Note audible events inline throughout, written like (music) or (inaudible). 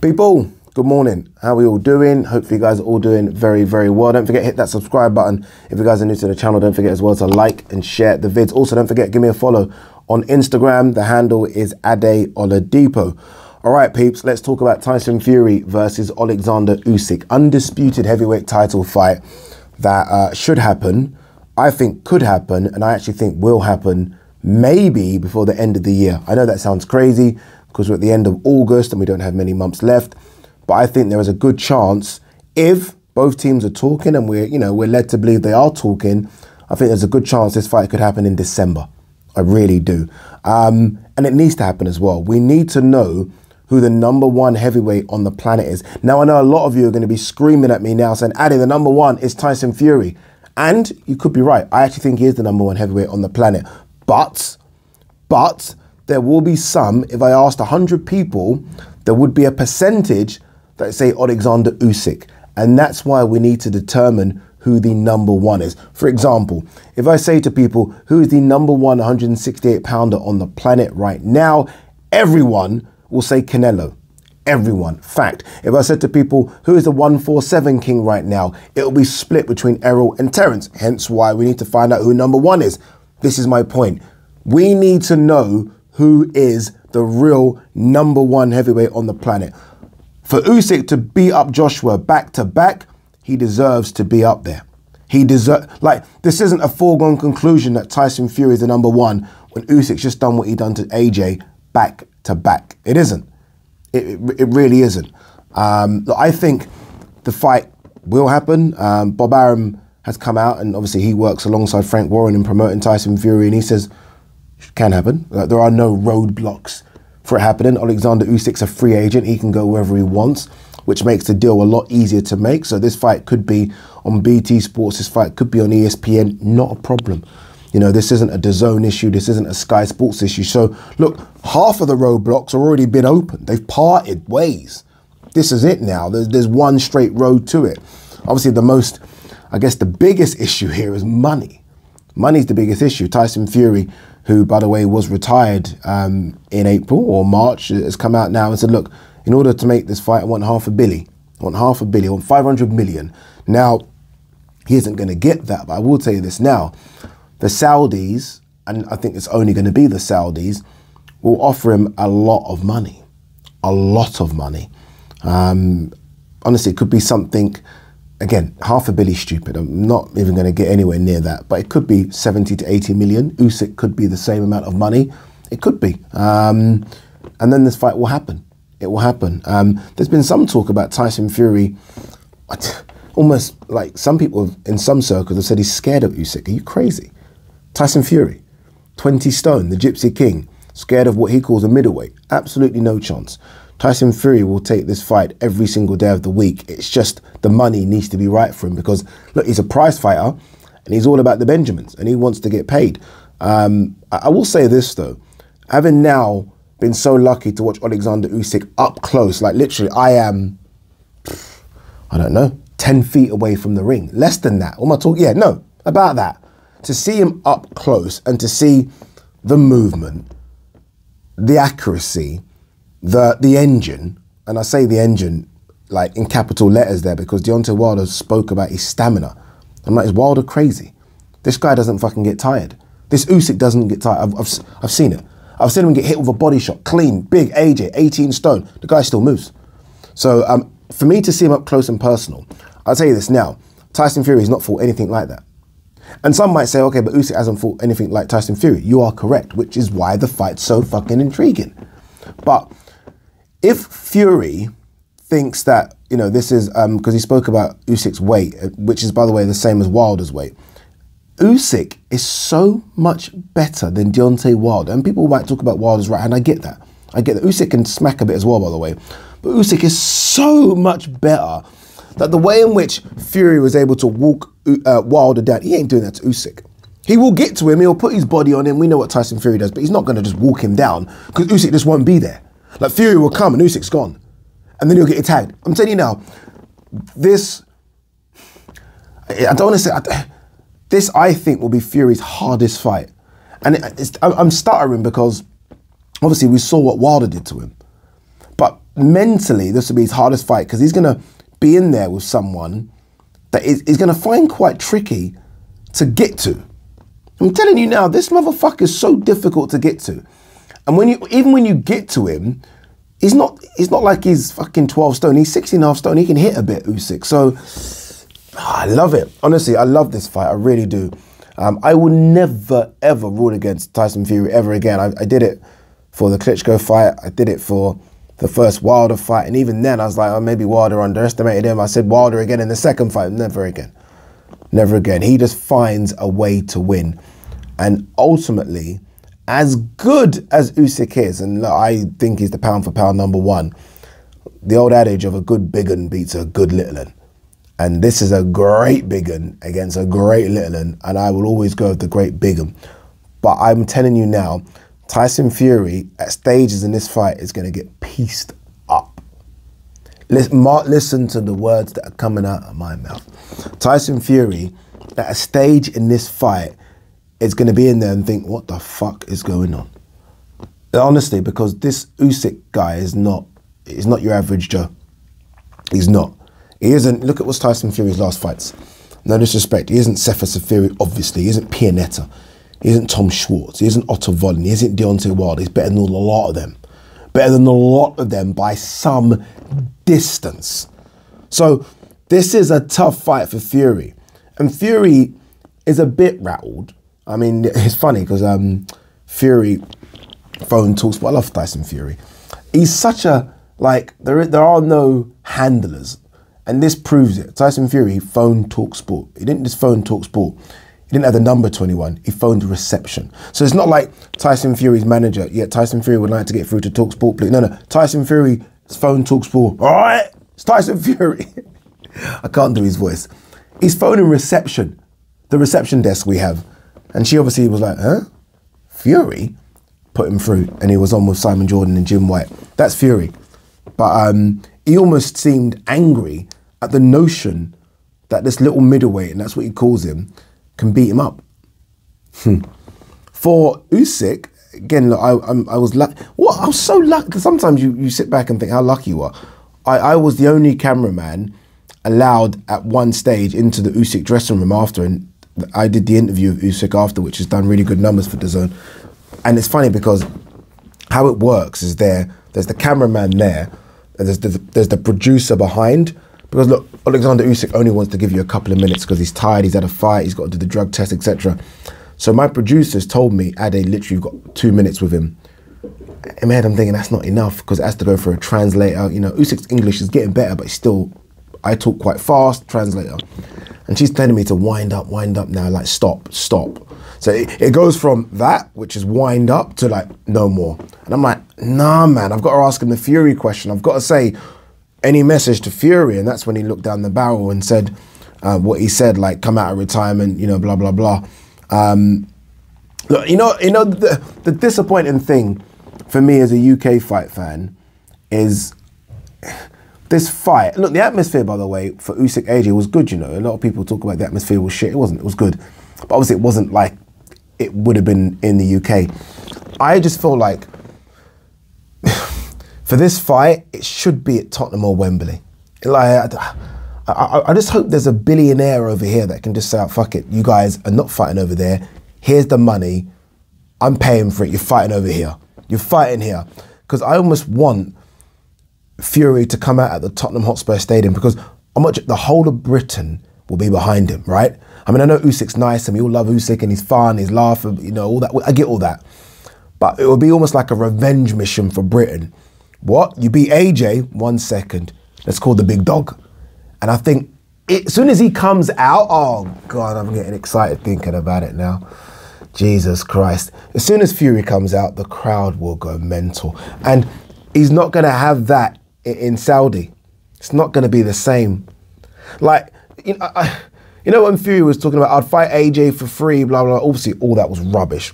People, good morning. How are we all doing? Hopefully you guys are all doing very, very well. Don't forget hit that subscribe button. If you guys are new to the channel, don't forget as well to like and share the vids. Also, don't forget, give me a follow on Instagram. The handle is Ade Oladipo. All right, peeps, let's talk about Tyson Fury versus Alexander Usyk. Undisputed heavyweight title fight that uh, should happen, I think could happen, and I actually think will happen maybe before the end of the year. I know that sounds crazy because we're at the end of August and we don't have many months left. But I think there is a good chance if both teams are talking and we're, you know, we're led to believe they are talking, I think there's a good chance this fight could happen in December. I really do. Um, and it needs to happen as well. We need to know who the number one heavyweight on the planet is. Now, I know a lot of you are going to be screaming at me now saying, Ade, the number one is Tyson Fury. And you could be right. I actually think he is the number one heavyweight on the planet. But, but, there will be some, if I asked 100 people, there would be a percentage that say Alexander Usyk. And that's why we need to determine who the number one is. For example, if I say to people, who is the number one 168 pounder on the planet right now, everyone will say Canelo. Everyone. Fact. If I said to people, who is the 147 king right now, it'll be split between Errol and Terence. Hence why we need to find out who number one is. This is my point. We need to know who is the real number one heavyweight on the planet. For Usyk to beat up Joshua back to back, he deserves to be up there. He deserve like this isn't a foregone conclusion that Tyson Fury is the number one when Usyk's just done what he done to AJ back to back. It isn't. It, it, it really isn't. Um, I think the fight will happen. Um, Bob Arum has come out and obviously he works alongside Frank Warren in promoting Tyson Fury and he says can happen. Uh, there are no roadblocks for it happening. Alexander Usyk's a free agent. He can go wherever he wants, which makes the deal a lot easier to make. So this fight could be on BT Sports. This fight could be on ESPN. Not a problem. You know, this isn't a DAZN issue. This isn't a Sky Sports issue. So look, half of the roadblocks have already been opened. They've parted ways. This is it now. There's, there's one straight road to it. Obviously, the most, I guess, the biggest issue here is money. Money's the biggest issue. Tyson Fury who, by the way, was retired um, in April or March, has come out now and said, look, in order to make this fight, I want half a billy. I want half a billion, I want 500 million. Now, he isn't going to get that, but I will tell you this now. The Saudis, and I think it's only going to be the Saudis, will offer him a lot of money. A lot of money. Um, honestly, it could be something again, half a billy stupid. I'm not even going to get anywhere near that, but it could be 70 to 80 million. Usyk could be the same amount of money. It could be. Um, and then this fight will happen. It will happen. Um, there's been some talk about Tyson Fury. Almost like some people in some circles have said he's scared of Usyk. Are you crazy? Tyson Fury, 20 stone, the Gypsy King, scared of what he calls a middleweight. Absolutely no chance. Tyson Fury will take this fight every single day of the week. It's just the money needs to be right for him because, look, he's a prize fighter and he's all about the Benjamins and he wants to get paid. Um, I, will say this though, having now been so lucky to watch Alexander Usyk up close, like literally, I am, I don't know, 10 feet away from the ring. Less than that. What am I talking? Yeah, no, about that. To see him up close and to see the movement, the accuracy, the the engine, and I say the engine like in capital letters there because Deontay Wilder spoke about his stamina. I'm like, is Wilder crazy? This guy doesn't fucking get tired. This Usyk doesn't get tired. I've, I've, I've seen it. I've seen him get hit with a body shot, clean, big, AJ, 18 stone. The guy still moves. So um, for me to see him up close and personal, I'll tell you this now. Tyson Fury has not fought anything like that. And some might say, okay, but Usyk hasn't fought anything like Tyson Fury. You are correct, which is why the fight's so fucking intriguing. But if Fury thinks that you know this is because um, he spoke about Usyk's weight, uh, which is by the way the same as Wilder's weight. Usyk is so much better than Deontay Wilder, and people might talk about Wilder's right hand. I get that. I get that. Usyk can smack a bit as well, by the way, but Usyk is so much better that the way in which Fury was able to walk uh, Wilder down, he ain't doing that to Usyk. He will get to him. He'll put his body on him. We know what Tyson Fury does, but he's not going to just walk him down because Usyk just won't be there. Like Fury will come and Usyk's gone. And then he'll get tagged. I'm telling you now, this, I don't want to say, this I think will be Fury's hardest fight. And I'm stuttering because obviously we saw what Wilder did to him. But mentally, this will be his hardest fight because he's going to be in there with someone that is, is going to find quite tricky to get to. I'm telling you now, this motherfucker is so difficult to get to. And when you even when you get to him, he's not he's not like he's fucking 12 stone. He's 16 and a half stone. He can hit a bit, Usyk. So I love it. Honestly, I love this fight. I really do. Um, I will never ever rule against Tyson Fury ever again. I, I did it for the Klitschko fight. I did it for the first Wilder fight, and even then I was like, oh, maybe Wilder underestimated him. I said Wilder again in the second fight. Never again. Never again. He just finds a way to win, and ultimately, as good as Usyk is, and I think he's the pound for pound number one. The old adage of a good big un beats a good little un. And this is a great big un against a great little un, and I will always go with the great big un. But I'm telling you now, Tyson Fury at stages in this fight is going to get pieced up. Listen, Mark, listen to the words that are coming out of my mouth. Tyson Fury at a stage in this fight is going to be in there and think, what the fuck is going on? Honestly, because this Usyk guy is not, is not your average Joe. He's not. He isn't. Look at what's Tyson Fury's last fights. No disrespect. He isn't Sefer Seferi, obviously. He isn't Pianeta. He isn't Tom Schwarz. He isn't Otto Wallin. He isn't Deontay Wilder. He's better than a lot of them. Better than a lot of them by some distance. So this is a tough fight for Fury. And Fury is a bit rattled. I mean, it's funny because um, Fury phone talks, but I love Tyson Fury. He's such a, like, there, there are no handlers. And this proves it. Tyson Fury phoned Talk Sport. He didn't just phone Talk Sport. He didn't have the number 21. He phoned reception. So it's not like Tyson Fury's manager. Yeah, Tyson Fury would like to get through to Talk Sport. No, no. Tyson Fury phone Talk Sport. All right, it's Tyson (laughs) Fury. I can't do his voice. He's phoning reception, the reception desk we have. And she obviously was like, huh? Fury? Put him through. And he was on with Simon Jordan and Jim White. That's Fury. But um, he almost seemed angry at the notion that this little middleweight, and that's what he calls him, can beat him up. Hmm. For Usyk, again, look, I, I, I was lucky. What I was so lucky sometimes you, you sit back and think how lucky you are. I, I was the only cameraman allowed at one stage into the Usyk dressing room after, and I did the interview of Usyk after, which has done really good numbers for DAZN. And it's funny because how it works is there. There's the cameraman there, and there's the, there's the producer behind because look, Alexander Usyk only wants to give you a couple of minutes because he's tired, he's had a fight, he's got to do the drug test, etc. So my producers told me, Ade, literally you've got two minutes with him. In my head, I'm thinking that's not enough because it has to go for a translator. You know, Usyk's English is getting better, but still, I talk quite fast, translator. And she's telling me to wind up, wind up now, like stop, stop. So it, it goes from that, which is wind up, to like no more. And I'm like, nah, man, I've got to ask him the Fury question. I've got to say, any message to Fury, and that's when he looked down the barrel and said uh, what he said, like come out of retirement, you know, blah blah blah. Um, look, you know, you know, the, the disappointing thing for me as a UK fight fan is this fight. Look, the atmosphere, by the way, for Usyk AJ was good. You know, a lot of people talk about the atmosphere was shit. It wasn't. It was good, but obviously it wasn't like it would have been in the UK. I just feel like (sighs) for this fight, it should be at Tottenham or Wembley. Like, I, I, I, just hope there's a billionaire over here that can just say, oh, fuck it, you guys are not fighting over there. Here's the money. I'm paying for it. You're fighting over here. You're fighting here. Because I almost want Fury to come out at the Tottenham Hotspur Stadium because the whole of Britain will be behind him, right? I mean, I know Usyk's nice and we all love Usyk and he's fun, he's laughing, you know, all that. I get all that. But it would be almost like a revenge mission for Britain what? You beat AJ one second. Let's call the big dog. And I think it, as soon as he comes out, oh God, I'm getting excited thinking about it now. Jesus Christ. As soon as Fury comes out, the crowd will go mental. And he's not going to have that in Saudi. It's not going to be the same. Like, you know, I, you know when Fury was talking about, I'd fight AJ for free, blah, blah, obviously all that was rubbish.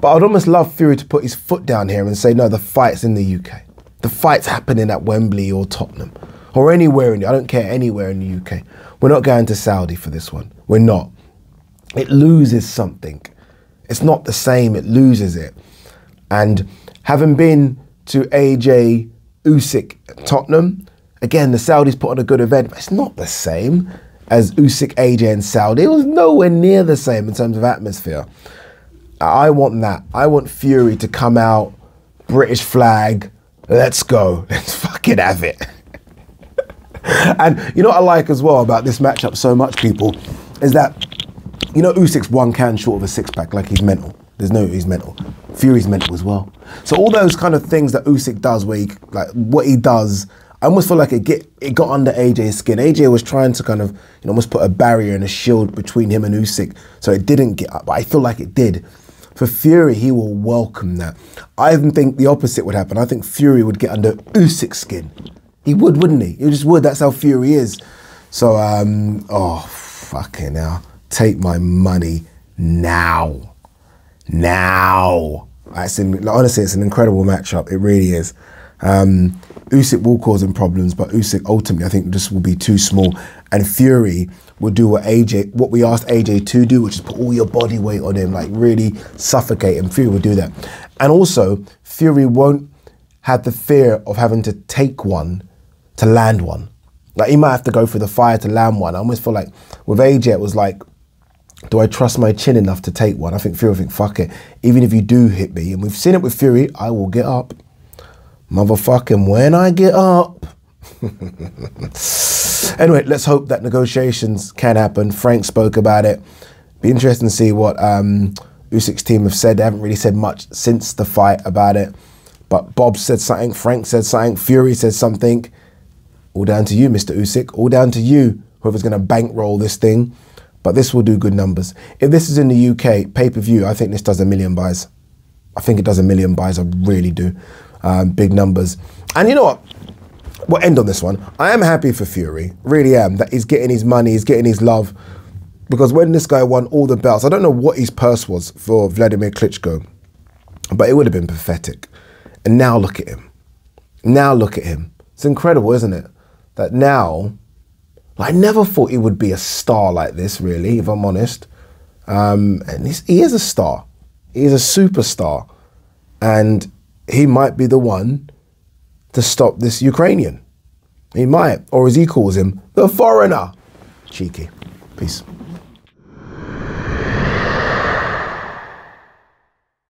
But I'd almost love Fury to put his foot down here and say, no, the fight's in the UK. The fight's happening at Wembley or Tottenham or anywhere in, I don't care, anywhere in the UK. We're not going to Saudi for this one. We're not. It loses something. It's not the same, it loses it. And having been to AJ Usyk Tottenham. Again, the Saudis put on a good event, but it's not the same as Usyk, AJ, and Saudi. It was nowhere near the same in terms of atmosphere. I want that. I want Fury to come out, British flag, let's go. (laughs) Let's fucking have it. (laughs) and you know what I like as well about this matchup so much, people, is that, you know, Usyk's one can short of a six pack, like he's mental. There's no, he's mental. Fury's mental as well. So all those kind of things that Usyk does, where he, like, what he does, I almost feel like it get it got under AJ's skin. AJ was trying to kind of, you know, almost put a barrier and a shield between him and Usyk, so it didn't get up. But I feel like it did. For Fury, he will welcome that. I even think the opposite would happen. I think Fury would get under Usyk's skin. He would, wouldn't he? He just would. That's how Fury is. So, um, oh, fucking hell. Take my money now. Now. It's in, honestly, it's an incredible matchup. It really is. Um, Usyk will cause him problems, but Usyk ultimately, I think, just will be too small. And Fury will do what AJ, what we asked AJ to do, which is put all your body weight on him, like really suffocate him. Fury will do that. And also, Fury won't have the fear of having to take one to land one. Like he might have to go through the fire to land one. I almost feel like with AJ, it was like, do I trust my chin enough to take one? I think Fury think, fuck it. Even if you do hit me, and we've seen it with Fury, I will get up. Motherfucking when I get up. (laughs) anyway, let's hope that negotiations can happen. Frank spoke about it. Be interesting to see what um, Usyk's team have said. They haven't really said much since the fight about it. But Bob said something, Frank said something, Fury said something. All down to you, Mr. Usyk. All down to you, whoever's going to bankroll this thing. But this will do good numbers. If this is in the UK, pay per view, I think this does a million buys. I think it does a million buys. I really do. Um, big numbers. And you know what? We'll end on this one. I am happy for Fury. Really am. That he's getting his money, he's getting his love. Because when this guy won all the belts, I don't know what his purse was for Vladimir Klitschko, but it would have been pathetic. And now look at him. Now look at him. It's incredible, isn't it? That now, I never thought he would be a star like this, really, if I'm honest. Um, and he is a star. He is a superstar. And he might be the one to stop this Ukrainian. He might, or as he calls him, the foreigner. Cheeky. Peace.